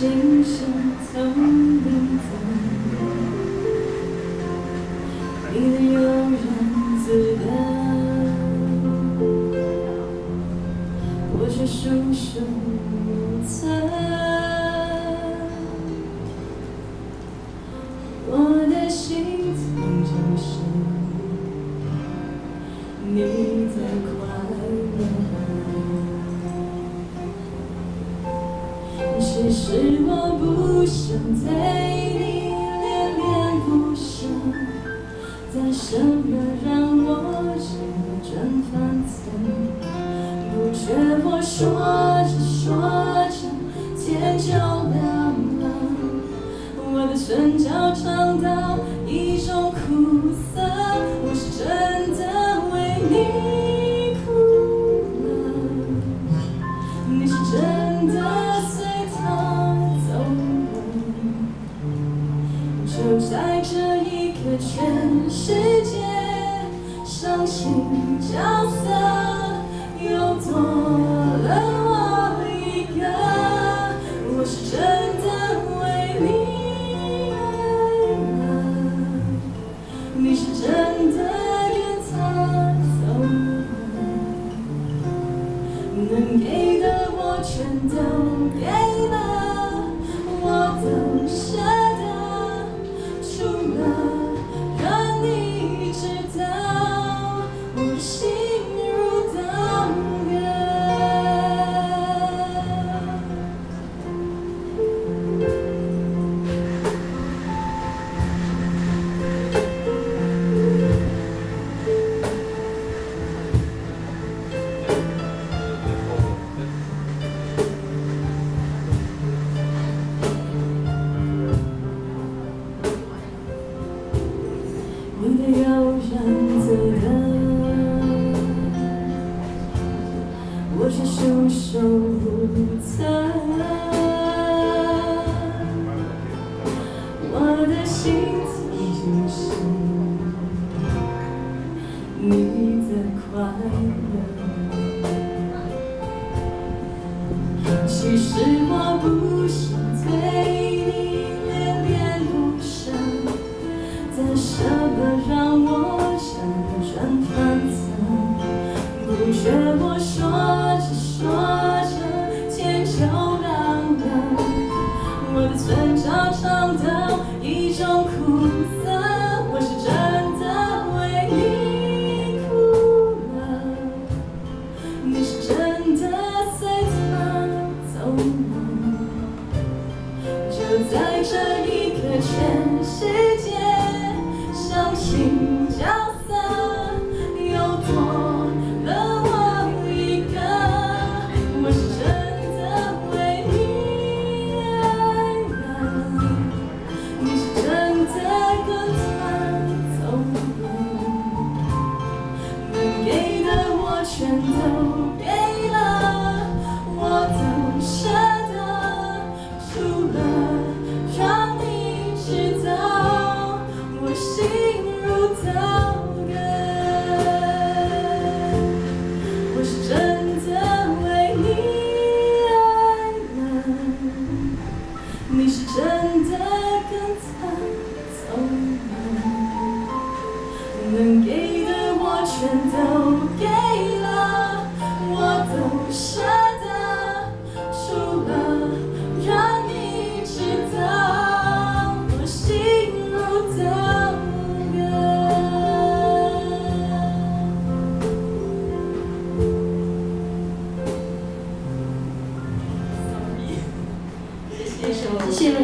手，轻声从你走，你的悠然自得。我却束手无策。其实我不想对你恋恋不舍，在什么让我这么真犯错？不觉我说着说着，天就亮了，我的唇角尝到一种苦涩，我是真的为你就在这一刻，全世界伤心角色。又多了我一个，我是真的为你爱了，你是真的跟他走了，能给的我全都给了，你的悠然自得，我却束手无策。我的心曾经是你的快乐，不觉我说着说着，天就亮了，我的嘴角尝到一种苦涩，我是真的为你哭了，你是真的随他走了。就在这一刻，全世全都给了，我都舍得，除了让你知道我心如刀割。我是真的为你爱了，你是真的跟他走了，能给的我全都给。Xin